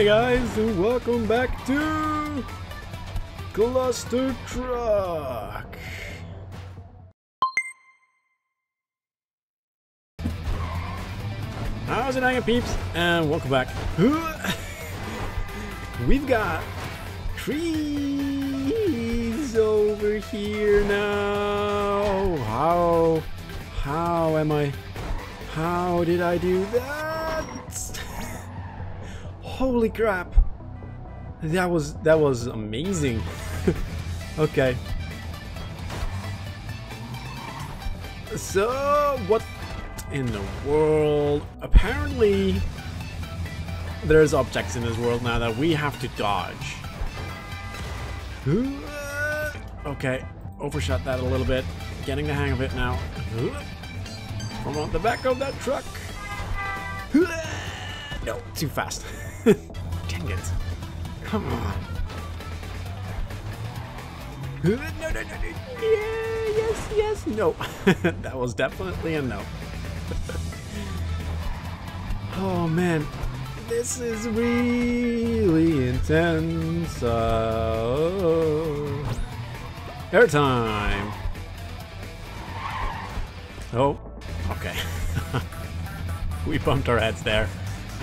Hey guys, and welcome back to Cluster Truck. How's it hanging, peeps? And welcome back. We've got trees over here now. How? How am I? How did I do that? Holy crap! That was that was amazing. okay. So what in the world? Apparently there's objects in this world now that we have to dodge. Okay, overshot that a little bit. Getting the hang of it now. From on the back of that truck. No, too fast. Dang it. Come on. No, no, no, no. Yeah, yes, yes, no. that was definitely a no. oh, man. This is really intense. Uh, airtime. Oh, okay. we bumped our heads there.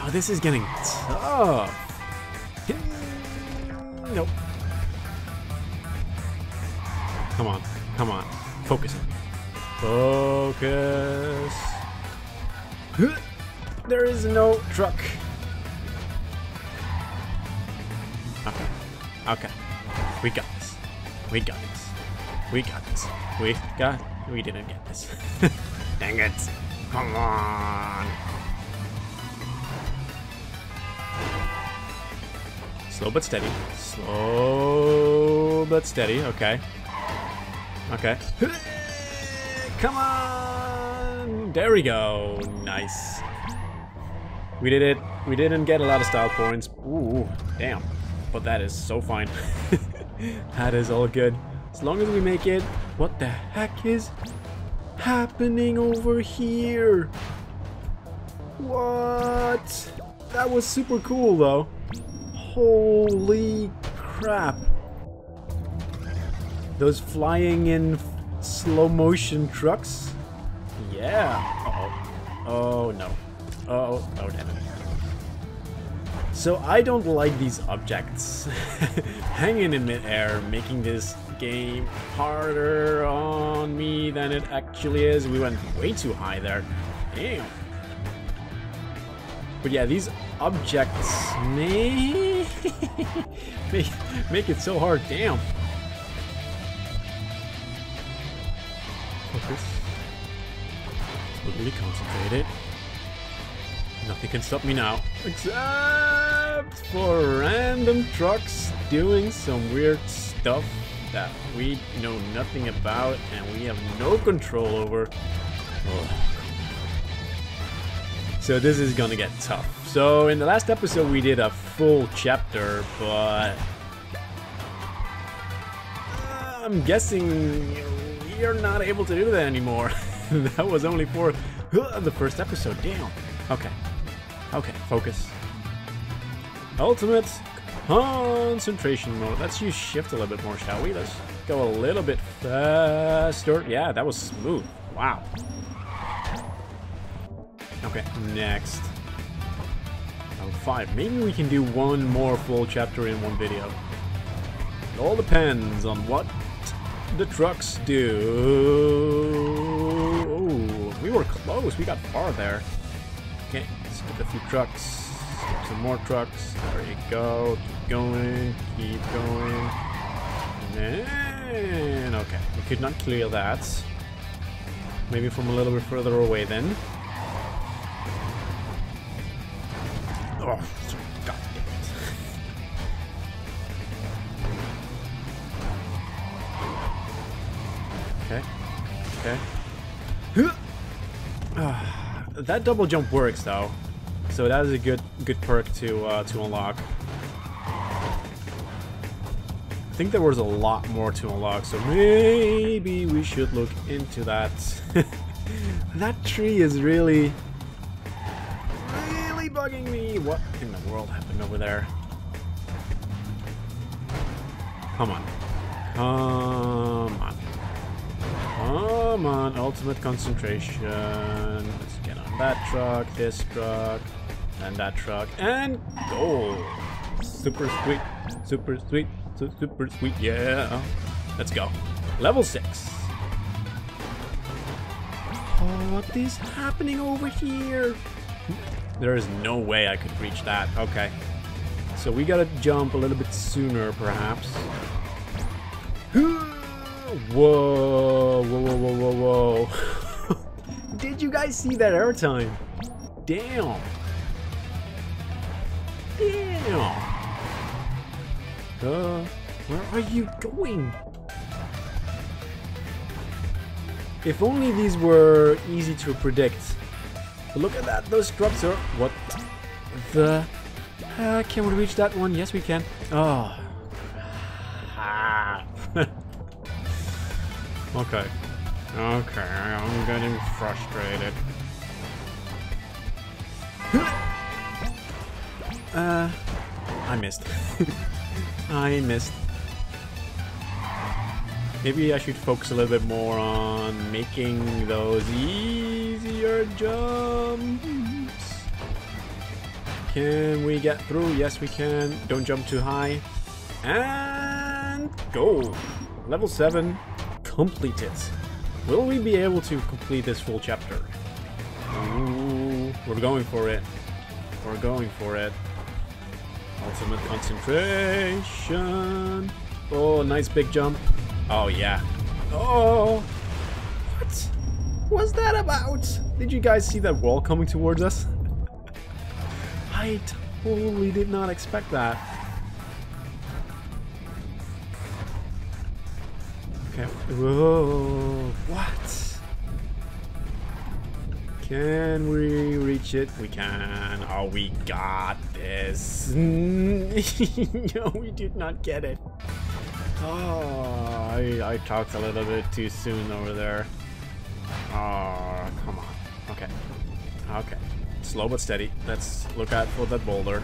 Oh, this is getting tough. Nope. Come on, come on. Focus. Focus. There is no truck. Okay. Okay. We got this. We got this. We got this. We got... We didn't get this. Dang it. Come on. Slow but steady. Slow but steady. Okay. Okay. Come on! There we go. Nice. We did it. We didn't get a lot of style points. Ooh, damn. But that is so fine. that is all good. As long as we make it. What the heck is happening over here? What? That was super cool though. Holy crap. Those flying in slow motion trucks? Yeah. Uh oh. Oh no. Oh, oh damn it. So I don't like these objects hanging in midair, making this game harder on me than it actually is. We went way too high there. Damn. But yeah, these objects make, make it so hard. Damn. Focus. Totally concentrated. Nothing can stop me now. Except for random trucks doing some weird stuff that we know nothing about and we have no control over. Ugh. So this is gonna get tough. So in the last episode we did a full chapter, but I'm guessing we are not able to do that anymore. that was only for the first episode. Damn. Okay. Okay, focus. Ultimate concentration mode. Let's use shift a little bit more, shall we? Let's go a little bit faster. Yeah, that was smooth. Wow. Okay, next. Level 5. Maybe we can do one more full chapter in one video. It all depends on what the trucks do. Ooh, we were close. We got far there. Okay, let's get a few trucks. Some more trucks. There you go. Keep going. Keep going. And okay, we could not clear that. Maybe from a little bit further away then. Oh, god damn it. Okay. Okay. that double jump works though, so that is a good good perk to uh, to unlock. I think there was a lot more to unlock, so maybe we should look into that. that tree is really bugging me. What in the world happened over there? Come on. Come on. Come on, ultimate concentration. Let's get on that truck, this truck, and that truck, and go! Super sweet, super sweet, super sweet, yeah. Let's go. Level 6. What is happening over here? There is no way I could reach that. Okay. So we gotta jump a little bit sooner, perhaps. Whoa, whoa, whoa, whoa, whoa, whoa. Did you guys see that airtime? Damn. Damn. Uh, where are you going? If only these were easy to predict. Look at that, those drops are... What the... Uh, can we reach that one? Yes, we can. Oh. okay. Okay, I'm getting frustrated. uh, I missed. I missed. Maybe I should focus a little bit more on making those easier jumps. Can we get through? Yes, we can. Don't jump too high. And go. Level 7 completed. Will we be able to complete this full chapter? Ooh, we're going for it. We're going for it. Ultimate concentration. Oh, nice big jump. Oh, yeah. Oh! What was that about? Did you guys see that wall coming towards us? I totally did not expect that. Okay. Whoa! What? Can we reach it? We can. Oh, we got this. no, we did not get it. Oh, I, I talked a little bit too soon over there. Oh, come on. Okay. Okay. Slow but steady. Let's look out for that boulder.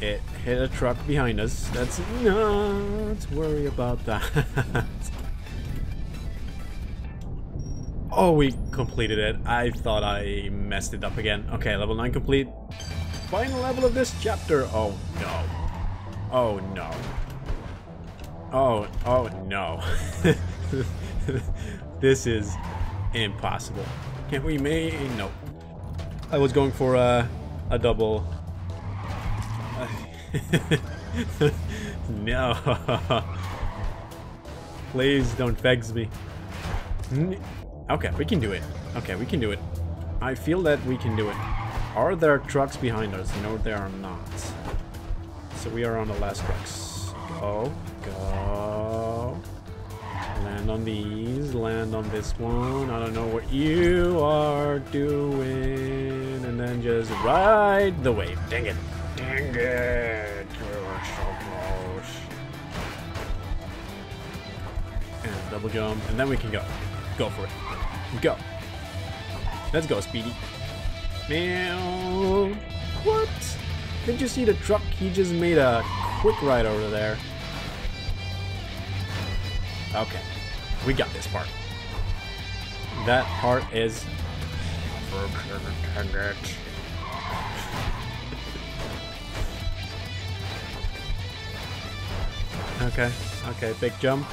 It hit a truck behind us. Let's not worry about that. oh, we completed it. I thought I messed it up again. Okay, level 9 complete. Final level of this chapter. Oh, no. Oh, no. Oh, oh no. this is impossible. Can we make... No. I was going for a, a double. no. Please don't vex me. Okay, we can do it. Okay, we can do it. I feel that we can do it. Are there trucks behind us? No, there are not. So we are on the last trucks. Oh, Go. Go. Land on these. Land on this one. I don't know what you are doing. And then just ride the wave. Dang it. Dang it. We were so close. And double jump. And then we can go. Go for it. Go. Let's go, Speedy. Meow. What? Did you see the truck? He just made a quick ride over there. Okay. We got this part. That part is... okay, okay, big jump.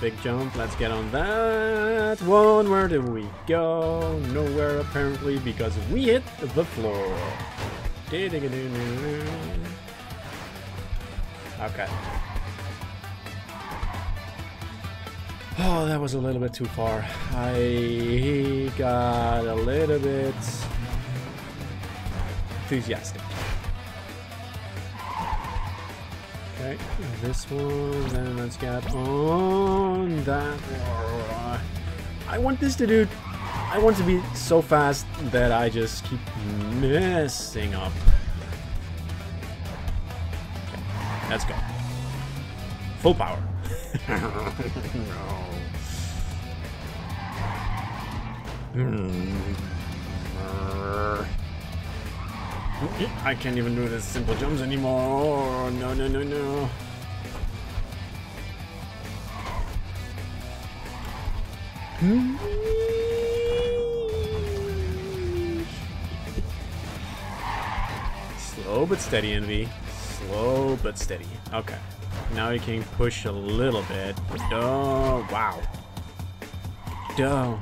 Big jump, let's get on that one. Where do we go? Nowhere apparently because we hit the floor. Okay. Oh, that was a little bit too far. I got a little bit enthusiastic. Okay, this one, then let's get on that. I want this to do. I want to be so fast that I just keep messing up. Okay, let's go. Full power. no. Mm. I can't even do the simple jumps anymore. No, no, no, no. Slow but steady, Envy. Slow but steady. Okay. Now you can push a little bit. Oh, wow. Duh.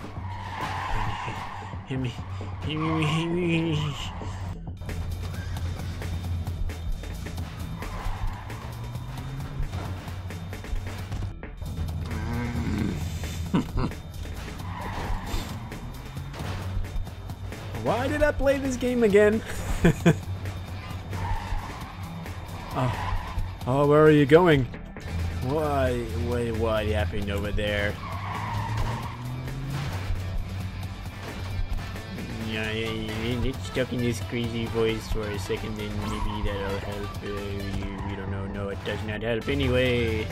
Why did I play this game again? oh. Oh, where are you going? Why, what, what happened over there? Yeah, it's stuck in this crazy voice for a second, then maybe that'll help. Uh, you, you don't know. No, it does not help anyway.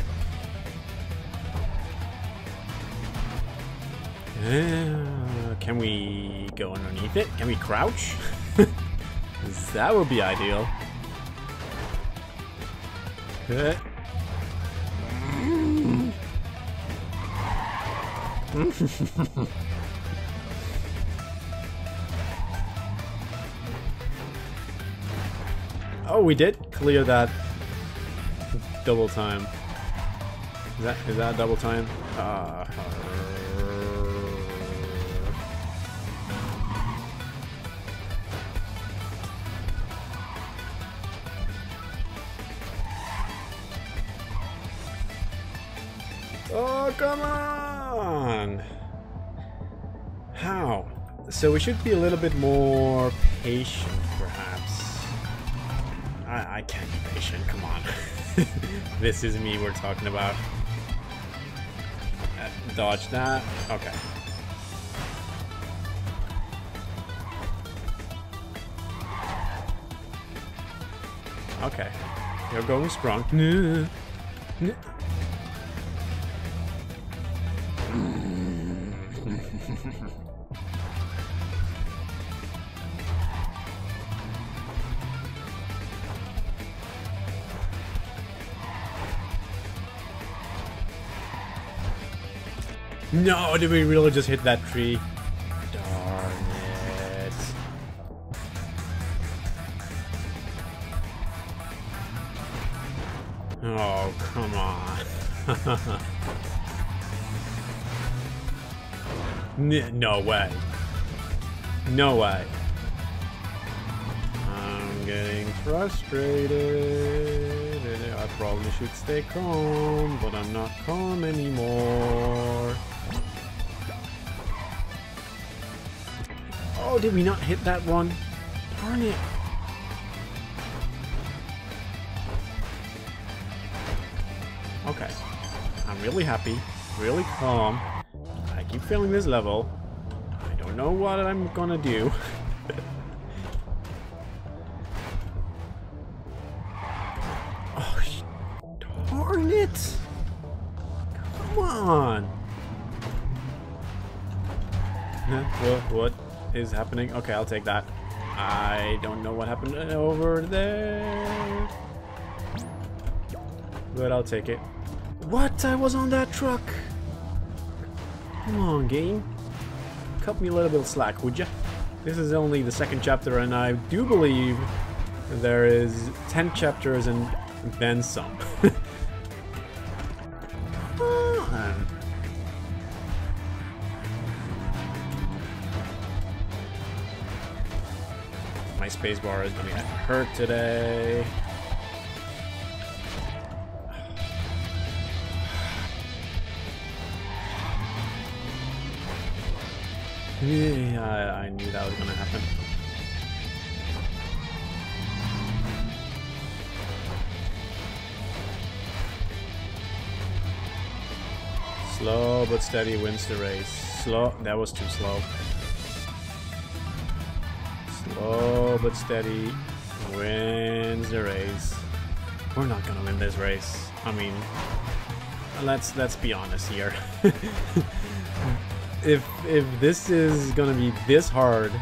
Uh, can we go underneath it? Can we crouch? that would be ideal. Oh, we did clear that double time. Is that is that double time? Uh, come on! How? So we should be a little bit more patient, perhaps. I, I can't be patient, come on. this is me we're talking about. Uh, dodge that. Okay. Okay. You're going strong. No, did we really just hit that tree? Darn it. Oh, come on. N no way. No way. I'm getting frustrated. I probably should stay calm, but I'm not calm anymore. Oh, did we not hit that one? Darn it. Okay. I'm really happy, really calm. Failing this level. I don't know what I'm gonna do. oh, darn it! Come on! what? What? is happening. Okay, I'll take that. I don't know what happened over there. But I'll take it. What? I was on that truck. Come on, game. Cut me a little bit of slack, would you? This is only the second chapter, and I do believe there is 10 chapters and then some. my spacebar is gonna get hurt today. Yeah, I, knew that was gonna happen. Slow but steady wins the race. Slow, that was too slow. Slow but steady wins the race. We're not gonna win this race. I mean, let's let's be honest here. if if this is gonna be this hard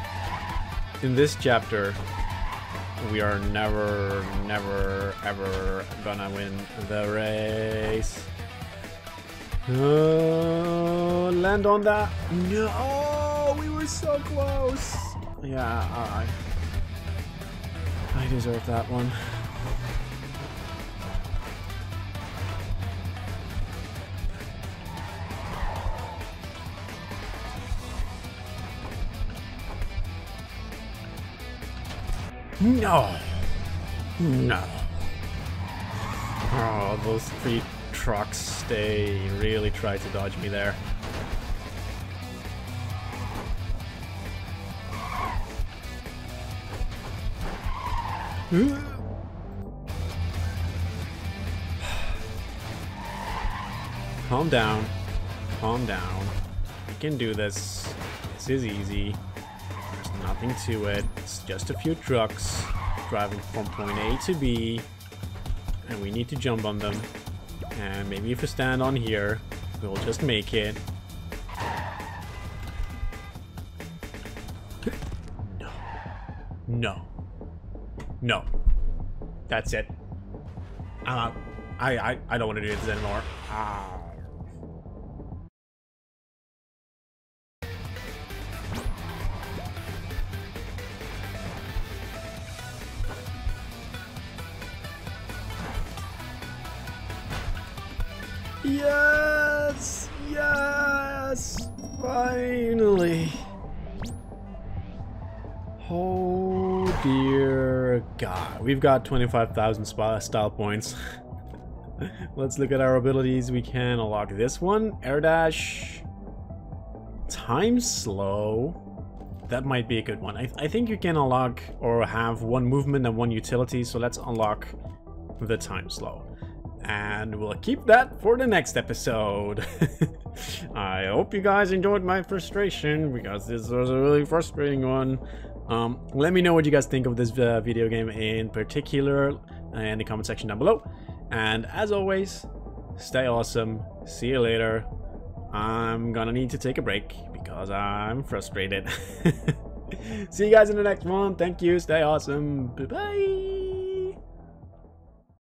in this chapter, we are never, never, ever gonna win the race. Uh, land on that. No, we were so close. Yeah, I, I deserve that one. No. No. Oh, those three trucks, they really tried to dodge me there. Calm down. Calm down. We can do this. This is easy. Nothing to it. It's just a few trucks driving from point A to B. And we need to jump on them. And maybe if we stand on here, we'll just make it. No. No. No. That's it. Uh, I, I, I don't want to do this anymore. Ah. Yes! Yes! Finally! Oh dear god. We've got 25,000 style points. Let's look at our abilities. We can unlock this one. Air dash. Time slow. That might be a good one. I, I think you can unlock or have one movement and one utility. So let's unlock the time slow and we'll keep that for the next episode. I hope you guys enjoyed my frustration because this was a really frustrating one. Um, let me know what you guys think of this uh, video game in particular in the comment section down below. And as always, stay awesome. See you later. I'm gonna need to take a break because I'm frustrated. See you guys in the next one. Thank you. Stay awesome. Bye bye.